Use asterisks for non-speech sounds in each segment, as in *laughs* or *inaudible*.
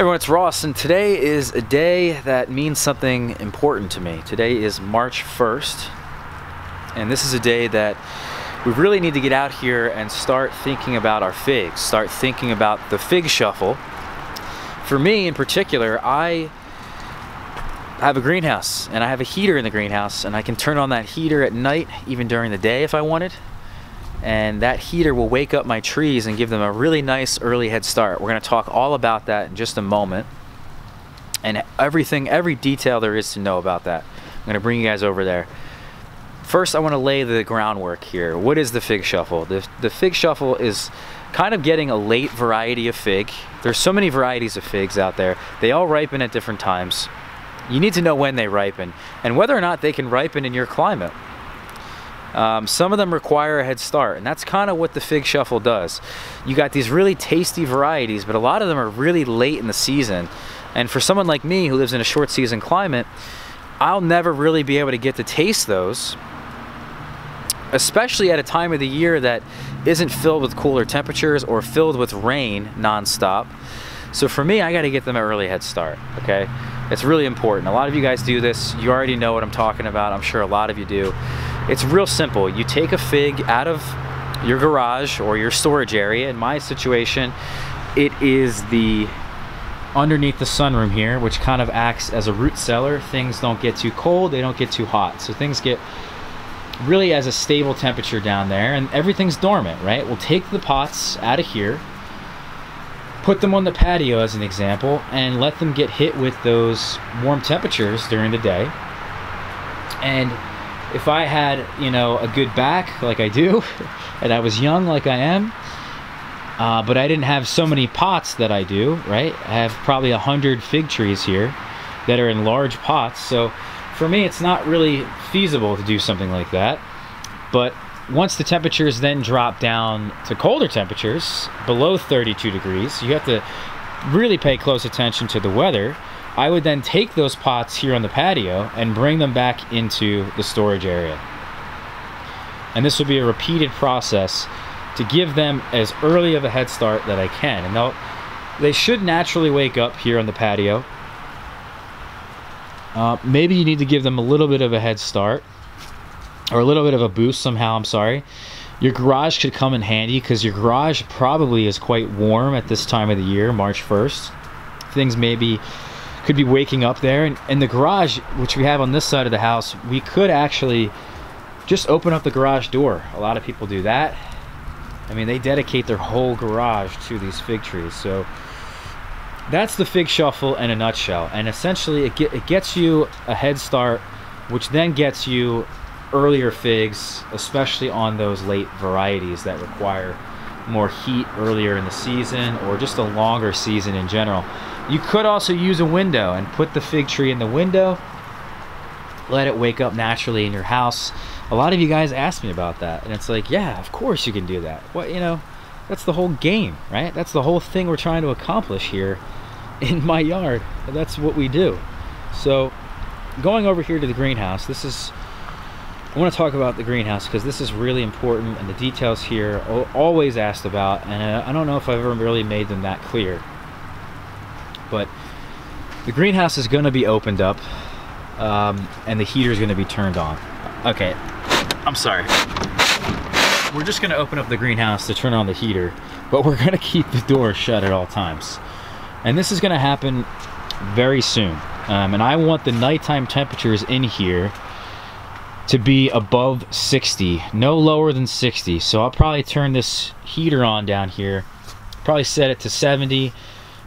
everyone, it's Ross, and today is a day that means something important to me. Today is March 1st, and this is a day that we really need to get out here and start thinking about our figs, start thinking about the fig shuffle. For me in particular, I have a greenhouse and I have a heater in the greenhouse and I can turn on that heater at night, even during the day if I wanted. And that heater will wake up my trees and give them a really nice early head start. We're gonna talk all about that in just a moment. And everything, every detail there is to know about that. I'm gonna bring you guys over there. First, I wanna lay the groundwork here. What is the fig shuffle? The, the fig shuffle is kind of getting a late variety of fig. There's so many varieties of figs out there. They all ripen at different times. You need to know when they ripen and whether or not they can ripen in your climate. Um, some of them require a head start, and that's kind of what the Fig Shuffle does. You got these really tasty varieties, but a lot of them are really late in the season. And for someone like me who lives in a short season climate, I'll never really be able to get to taste those, especially at a time of the year that isn't filled with cooler temperatures or filled with rain nonstop. So for me, I got to get them an early head start, okay? It's really important. A lot of you guys do this. You already know what I'm talking about. I'm sure a lot of you do. It's real simple. You take a fig out of your garage or your storage area. In my situation, it is the underneath the sunroom here, which kind of acts as a root cellar. Things don't get too cold, they don't get too hot. So things get really as a stable temperature down there and everything's dormant, right? We'll take the pots out of here, put them on the patio as an example, and let them get hit with those warm temperatures during the day. And if I had, you know, a good back like I do, *laughs* and I was young like I am, uh, but I didn't have so many pots that I do, right? I have probably a hundred fig trees here that are in large pots. So for me, it's not really feasible to do something like that. But once the temperatures then drop down to colder temperatures, below 32 degrees, you have to really pay close attention to the weather I would then take those pots here on the patio and bring them back into the storage area. And this would be a repeated process to give them as early of a head start that I can. And they'll, they should naturally wake up here on the patio. Uh, maybe you need to give them a little bit of a head start or a little bit of a boost somehow, I'm sorry. Your garage could come in handy because your garage probably is quite warm at this time of the year, March 1st. Things may be could be waking up there. And, and the garage, which we have on this side of the house, we could actually just open up the garage door. A lot of people do that. I mean, they dedicate their whole garage to these fig trees. So that's the fig shuffle in a nutshell. And essentially, it, get, it gets you a head start, which then gets you earlier figs, especially on those late varieties that require more heat earlier in the season or just a longer season in general. You could also use a window and put the fig tree in the window. Let it wake up naturally in your house. A lot of you guys ask me about that. And it's like, yeah, of course you can do that. What, you know, that's the whole game, right? That's the whole thing we're trying to accomplish here *laughs* in my yard. That's what we do. So going over here to the greenhouse, this is, I want to talk about the greenhouse because this is really important and the details here are always asked about. And uh, I don't know if I've ever really made them that clear but the greenhouse is going to be opened up um, and the heater is going to be turned on. Okay, I'm sorry. We're just going to open up the greenhouse to turn on the heater, but we're going to keep the door shut at all times. And this is going to happen very soon. Um, and I want the nighttime temperatures in here to be above 60, no lower than 60. So I'll probably turn this heater on down here, probably set it to 70,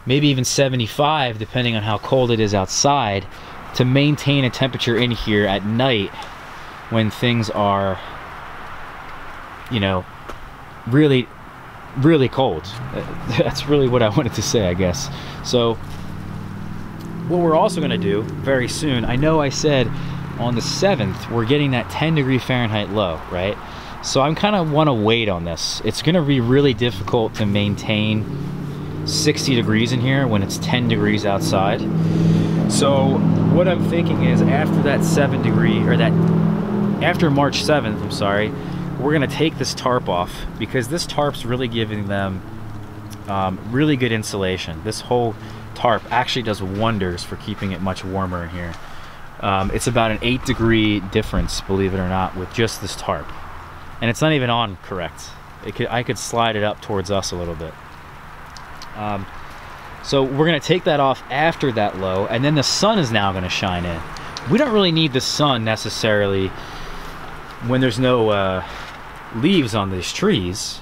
maybe even 75 depending on how cold it is outside to maintain a temperature in here at night when things are you know really really cold. *laughs* That's really what I wanted to say I guess. So what we're also going to do very soon I know I said on the 7th we're getting that 10 degree Fahrenheit low right? So I'm kind of want to wait on this. It's going to be really difficult to maintain 60 degrees in here when it's 10 degrees outside. So what I'm thinking is after that 7 degree, or that, after March 7th, I'm sorry, we're gonna take this tarp off because this tarp's really giving them um, really good insulation. This whole tarp actually does wonders for keeping it much warmer in here. Um, it's about an eight degree difference, believe it or not, with just this tarp. And it's not even on correct. It could, I could slide it up towards us a little bit. Um, so we're gonna take that off after that low, and then the sun is now gonna shine in. We don't really need the sun necessarily when there's no uh, leaves on these trees,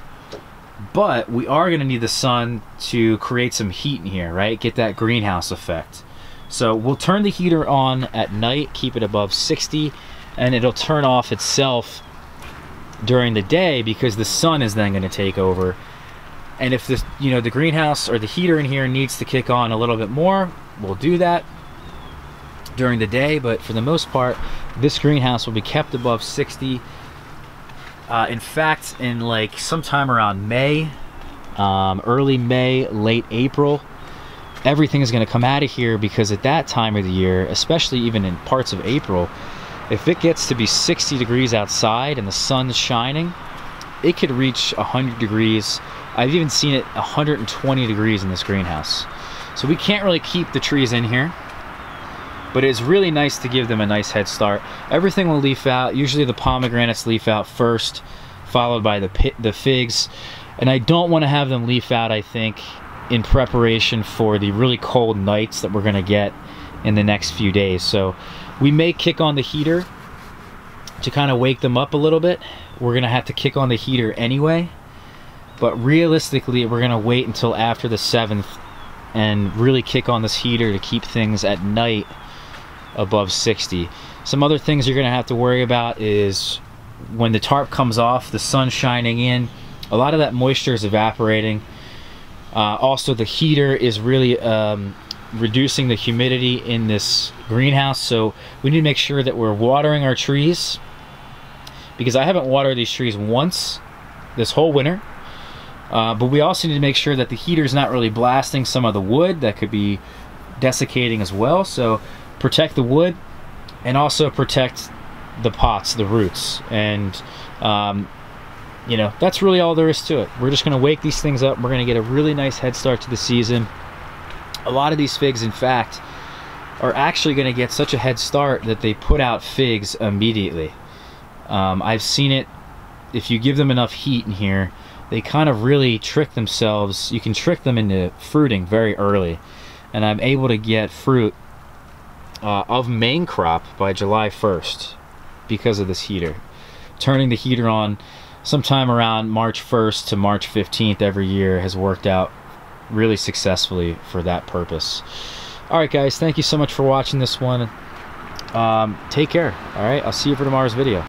but we are gonna need the sun to create some heat in here, right? Get that greenhouse effect. So we'll turn the heater on at night, keep it above 60, and it'll turn off itself during the day because the sun is then to take over. And if this, you know, the greenhouse or the heater in here needs to kick on a little bit more, we'll do that during the day. But for the most part, this greenhouse will be kept above 60. Uh, in fact, in like sometime around May, um, early May, late April, everything is going to come out of here because at that time of the year, especially even in parts of April, if it gets to be 60 degrees outside and the sun's shining, it could reach 100 degrees. I've even seen it 120 degrees in this greenhouse. So we can't really keep the trees in here, but it's really nice to give them a nice head start. Everything will leaf out. Usually the pomegranates leaf out first, followed by the the figs. And I don't want to have them leaf out, I think, in preparation for the really cold nights that we're going to get in the next few days. So we may kick on the heater to kind of wake them up a little bit. We're going to have to kick on the heater anyway. But realistically, we're going to wait until after the 7th and really kick on this heater to keep things at night above 60. Some other things you're going to have to worry about is when the tarp comes off, the sun shining in, a lot of that moisture is evaporating uh, also, the heater is really um, reducing the humidity in this greenhouse, so we need to make sure that we're watering our trees because I haven't watered these trees once this whole winter. Uh, but we also need to make sure that the heater is not really blasting some of the wood that could be desiccating as well. So protect the wood and also protect the pots, the roots. And um, you know, that's really all there is to it. We're just going to wake these things up. We're going to get a really nice head start to the season. A lot of these figs, in fact, are actually going to get such a head start that they put out figs immediately. Um, I've seen it. If you give them enough heat in here, they kind of really trick themselves. You can trick them into fruiting very early. And I'm able to get fruit uh, of main crop by July 1st because of this heater. Turning the heater on sometime around March 1st to March 15th every year has worked out really successfully for that purpose. All right, guys, thank you so much for watching this one. Um, take care. All right, I'll see you for tomorrow's video.